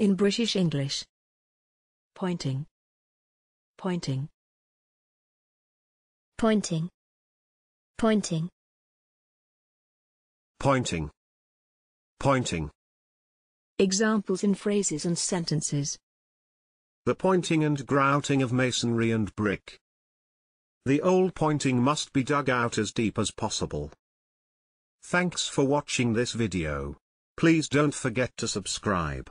In British English. Pointing. Pointing. pointing, pointing, pointing, pointing. Examples in phrases and sentences. The pointing and grouting of masonry and brick. The old pointing must be dug out as deep as possible. Thanks for watching this video. Please don't forget to subscribe.